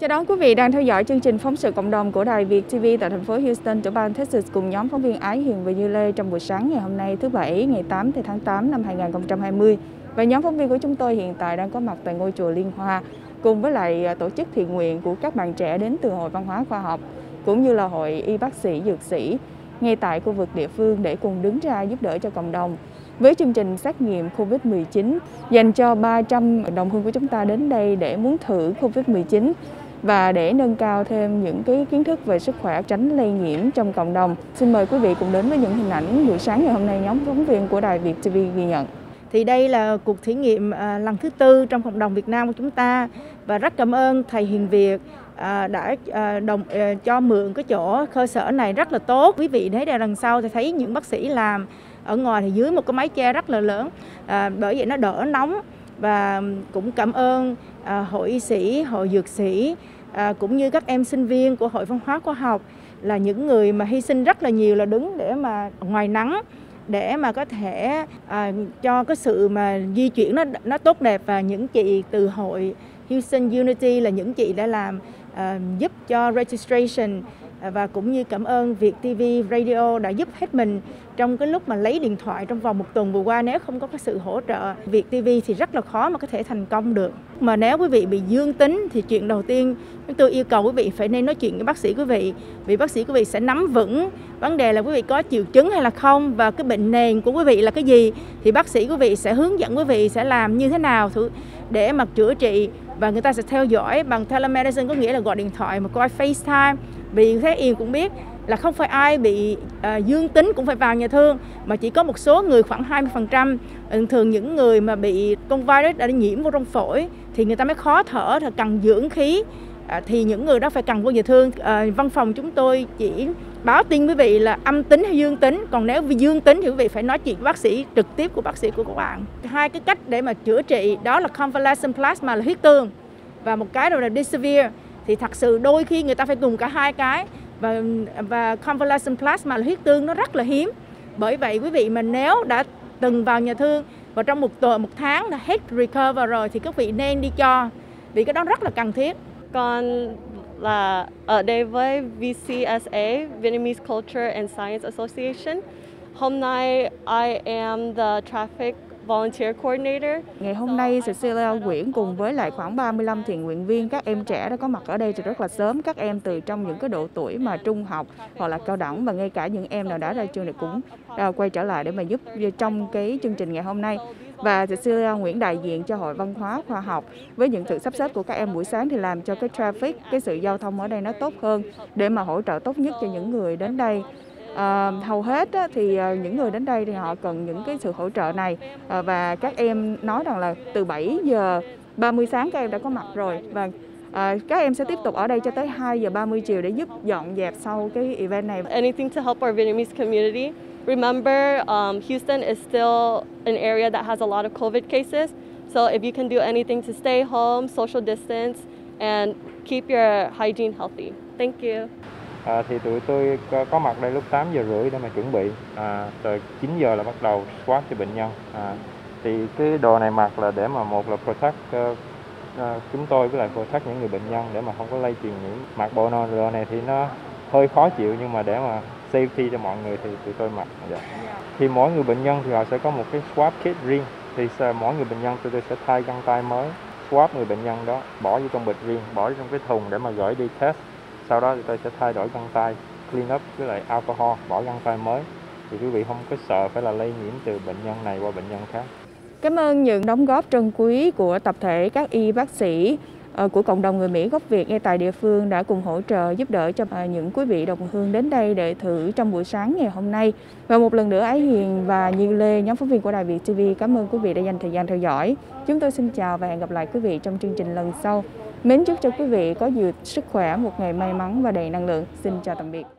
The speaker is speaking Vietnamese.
Chào đón quý vị đang theo dõi chương trình phóng sự cộng đồng của Đài Việt TV tại thành phố Houston, tiểu bang Texas cùng nhóm phóng viên Ái Hiền và Như Lê trong buổi sáng ngày hôm nay thứ Bảy ngày 8 tháng 8 năm 2020. Và nhóm phóng viên của chúng tôi hiện tại đang có mặt tại ngôi chùa Liên Hoa cùng với lại à, tổ chức thiện nguyện của các bạn trẻ đến từ Hội Văn hóa Khoa học cũng như là Hội Y bác sĩ Dược sĩ ngay tại khu vực địa phương để cùng đứng ra giúp đỡ cho cộng đồng với chương trình xét nghiệm COVID-19 dành cho 300 đồng hương của chúng ta đến đây để muốn thử COVID-19 và để nâng cao thêm những cái kiến thức về sức khỏe tránh lây nhiễm trong cộng đồng. Xin mời quý vị cùng đến với những hình ảnh buổi sáng ngày hôm nay nhóm phóng viên của Đài Việt TV ghi nhận. Thì đây là cuộc thí nghiệm à, lần thứ tư trong cộng đồng Việt Nam của chúng ta và rất cảm ơn thầy Hiền Việt à, đã à, đồng cho mượn cái chỗ cơ sở này rất là tốt. Quý vị thấy đằng sau thì thấy những bác sĩ làm ở ngoài thì dưới một cái mái che rất là lớn à, bởi vậy nó đỡ nóng và cũng cảm ơn à, hội y sĩ, hội dược sĩ à, cũng như các em sinh viên của hội văn hóa khoa học là những người mà hy sinh rất là nhiều là đứng để mà ngoài nắng để mà có thể à, cho cái sự mà di chuyển nó nó tốt đẹp. Và những chị từ hội Houston Unity là những chị đã làm à, giúp cho registration À, và cũng như cảm ơn Việt TV Radio đã giúp hết mình trong cái lúc mà lấy điện thoại trong vòng một tuần vừa qua. Nếu không có cái sự hỗ trợ Việt TV thì rất là khó mà có thể thành công được. Mà nếu quý vị bị dương tính thì chuyện đầu tiên chúng tôi yêu cầu quý vị phải nên nói chuyện với bác sĩ quý vị, vì bác sĩ quý vị sẽ nắm vững vấn đề là quý vị có triệu chứng hay là không và cái bệnh nền của quý vị là cái gì. Thì bác sĩ quý vị sẽ hướng dẫn quý vị sẽ làm như thế nào để mà chữa trị và người ta sẽ theo dõi bằng telemedicine, có nghĩa là gọi điện thoại mà coi FaceTime vì thế Yên cũng biết là không phải ai bị à, dương tính cũng phải vào nhà thương mà chỉ có một số người khoảng 20% ờ, thường những người mà bị con virus đã nhiễm vô trong phổi thì người ta mới khó thở thì cần dưỡng khí. À, thì những người đó phải cần vô nhà thương. À, văn phòng chúng tôi chỉ báo tin quý vị là âm tính hay dương tính. Còn nếu vì dương tính thì quý vị phải nói chuyện với bác sĩ trực tiếp của bác sĩ của các bạn. Hai cái cách để mà chữa trị đó là convalescent plasma là huyết tương và một cái rồi là Disavir thì thật sự đôi khi người ta phải dùng cả hai cái. Và và convalescent plasma là huyết tương nó rất là hiếm. Bởi vậy quý vị mà nếu đã từng vào nhà thương và trong một tuần, một tháng đã hết recover rồi thì các vị nên đi cho. Vì cái đó rất là cần thiết. Còn là ở đây với VCSA Vietnamese Culture and Science Association, hôm nay I am the traffic Volunteer Coordinator. Ngày hôm nay Cecilia Nguyễn cùng với lại khoảng 35 thiện nguyện viên các em trẻ đã có mặt ở đây từ rất là sớm. Các em từ trong những cái độ tuổi mà trung học hoặc là cao đẳng và ngay cả những em nào đã ra trường này cũng uh, quay trở lại để mà giúp trong cái chương trình ngày hôm nay và Cecilia Nguyễn đại diện cho Hội Văn hóa Khoa học với những sự sắp xếp của các em buổi sáng thì làm cho cái traffic, cái sự giao thông ở đây nó tốt hơn để mà hỗ trợ tốt nhất cho những người đến đây à, hầu hết á, thì à, những người đến đây thì họ cần những cái sự hỗ trợ này à, và các em nói rằng là từ 7 giờ 30 sáng các em đã có mặt rồi và à, các em sẽ tiếp tục ở đây cho tới 2 giờ 30 chiều để giúp dọn dẹp sau cái event này. Anything to help our Vietnamese community. Remember, um, Houston is still an area that has a lot of COVID cases. So if you can do anything to stay home, social distance, and keep your hygiene healthy. Thank you à, thì tụi tôi có, có mặt đây lúc 8 giờ rưỡi để mà chuẩn bị. À, rồi 9 giờ là bắt đầu swab cho bệnh nhân. À, thì cái đồ này mặc là để mà một là protect uh, uh, chúng tôi với lại protect những người bệnh nhân để mà không có lây truyền nhiễm. Mặc bộ đồ này thì nó hơi khó chịu nhưng mà để mà safety cho mọi người thì tụi tôi mặc. Dạ. thì mỗi người bệnh nhân thì họ sẽ có một cái swab kit riêng. Thì ờ, mỗi người bệnh nhân tụi tôi sẽ thay găng tay mới swab người bệnh nhân đó bỏ vô trong bịch riêng bỏ vô trong cái thùng để mà gửi đi test sau đó thì tôi sẽ thay đổi găng tay clean up với lại alcohol bỏ găng tay mới thì quý vị không có sợ phải là lây nhiễm từ bệnh nhân này qua bệnh nhân khác Cảm ơn những đóng góp trân quý của tập thể các y bác sĩ ờ, của cộng đồng người Mỹ gốc Việt ngay tại địa phương đã cùng hỗ trợ giúp đỡ cho à, những quý vị đồng hương đến đây để thử trong buổi sáng ngày hôm nay. Và một lần nữa Ái Hiền và Như Lê, nhóm phóng viên của Đài Việt TV cảm ơn quý vị đã dành thời gian theo dõi. Chúng tôi xin chào và hẹn gặp lại quý vị trong chương trình lần sau. Mến chúc cho quý vị có nhiều sức khỏe, một ngày may mắn và đầy năng lượng. Xin chào tạm biệt.